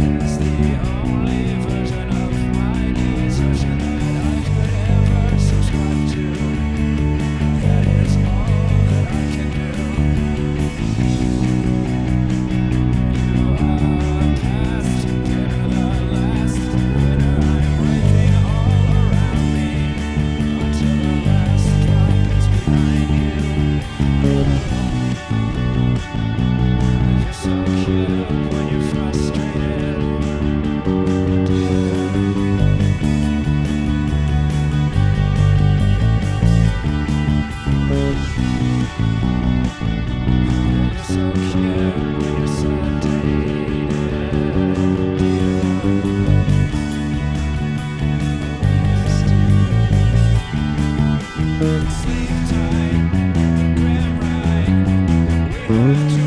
eyes. Mm.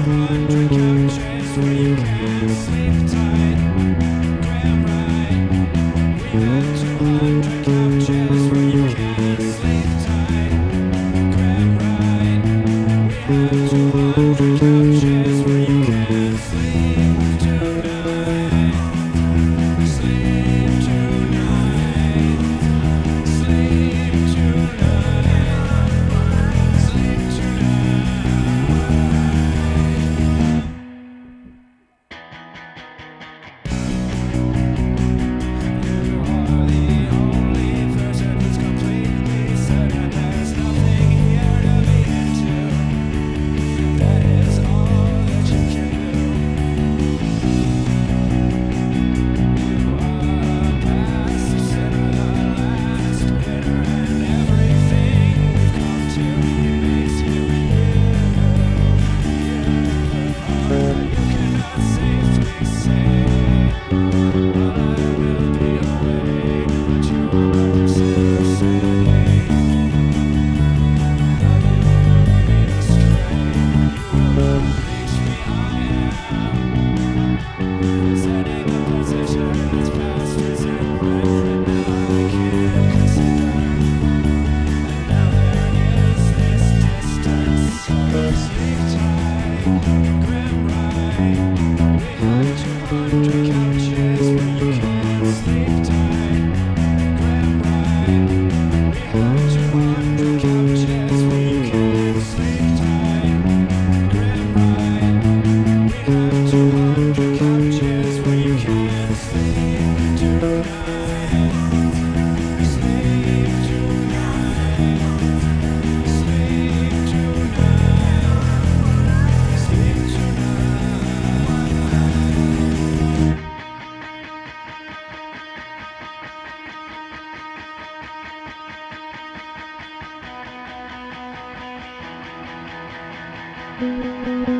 Thank